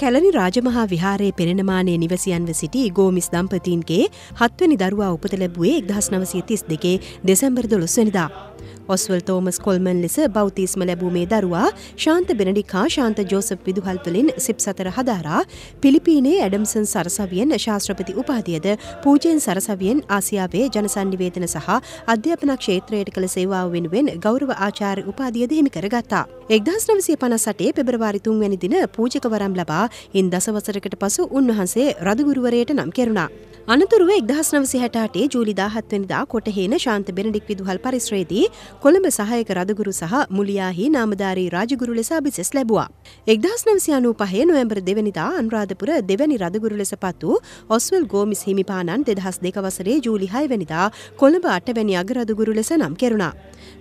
කැලනි රාජමහා විහාරයේ පෙනෙනමානයේ නිවසියන්ව සිටි ගෝමිස් දම්පතින්ගේ හත්වනි දරුවා උපත ලැබුවේ එක්දහස් නවසය තිස් දෙකේ දෙසැම්බර් දොළොස්වනිදා. ඔස්වල් තෝමස් කොල්මන් ලෙස බෞතිස්ම ලැබූමේ දරුවා ශාන්ත බෙනඩිකා ශාන්ත ජෝසප් විදුහල්තුලින් සිප් සතර හදාරා පිලිපීනේ ඇඩම්සන් සරසවියෙන් ශාස්ත්‍රපති උපාධියද පූජයෙන් සරසවියෙන් ආසියාවේ ජනසන්නිවේදන සහ අධ්‍යාපන ක්ෂේත්‍රයට කළ සේවාව වෙනුවෙන් ගෞරව ආචාර්ය උපාධියද හිමි කරගත්තා. එක්දහස් නවසය පනසටේ පෙබරවාරි තුන්වැනි දින පූජකවරම් ලබා ඉන් දසවසරකට පසු උන්වහන්සේ රදුගුරුවරයට නම් කෙරුණා. අනතුරුව එක්දහස් නවසි හැටේ ජූලි දාහත්වනිදා කොටහේන ශාන්ත බෙනඩික් විදුහල් පරිශ්‍රයේදී කොළඹ සහයක රදගුරු සහ මුලියාහි නාමධාරී රාජගුරු ලෙස අභිසෙස් ලැබුවා. එක්දහස් නවසි අනූ පහේ නොවැම්බර් දෙවනිදා අනුරාධපුර දෙවැනි රදගුරු ලෙස පත් වූ ඔස්වල් ගෝමිස් හිමිපාණන් දෙදහස් දෙකවසරේ ජූලි හයවැනිදා කොළඹ අටවැනි අගරදුගුරු ලෙස නම් කෙරුණා.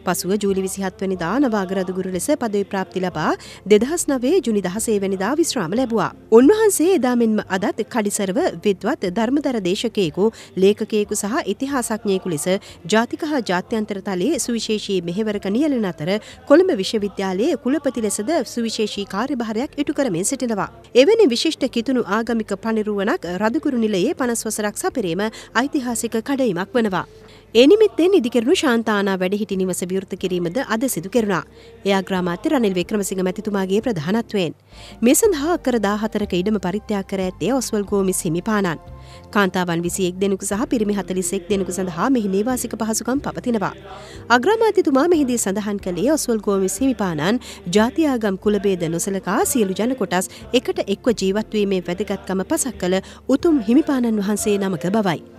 පසුව ජූලි විසිහත්වනිදා නවාගරදුගුරු ලෙස පදවි ප්‍රාප්ති ලබා දෙදහස් නවේ ජුනි දහසේවැනිදා විශ්‍රාම ලැබවා. උන්වහන්සේ එදාමෙන්ම අදත් කඩිසරව විද්වත් ධර්මදර දේශකයෙකු ලේකකයෙකු සහ ඉතිහාසඥයෙකු ලෙස ජාතික හා ජාත්‍යන්තර තලයේ සුවිශේෂී මෙහෙවරක නියලන අතර කොළඹ විශ්වවිද්‍යාලයේ කුලපති ලෙසද සුවිශේෂී කාර්යභාරයක් ඉටු කරමින් සිටිනවා. එවැනි විශිෂ්ට කිතුුණු ආගමික පනිරුවනක් රදගුරු නිලයේ පනස්වසරක් සපරීම ඓතිහාසික කඩයිමක් වනවා. එනිමිත්තෙන් ඉදිකරනු ශාන්තානා වැඩහිටි නිවස විවෘත කිරීමද අද සිදු කෙරුණා. එයා ග්‍රාමාත්‍ය රනිල් වික්‍රමසිංහ මැතිතුමාගේ ප්‍රධානත්වයෙන්. මේ සඳහා අක්කර දාහතරක ඉඩම පරිත්‍යාග කර ඇත්තේ ඔස්වල් ගෝමිස් හිමිපාණන්. කාන්තාවන් විසියෙක් දෙනෙකු සහ පිරිමි හතලිසෙක් දෙනෙකු සඳහා මෙහි නේවාසික පහසුකම් පවතිනවා. අග්‍රාමාත්‍යතුමා මෙහිදී සඳහන් කළේ ඔස්වල් ගෝමිස් හිමිපාණන් ජාතියාගම් කුලබේද නොසලකා සියලු ජන කොටස් එකට එක්ව ජීවත්වීමේ වැදගත්කම පසක් කළ උතුම් හිමිපාණන් වහන්සේ නමක බවයි.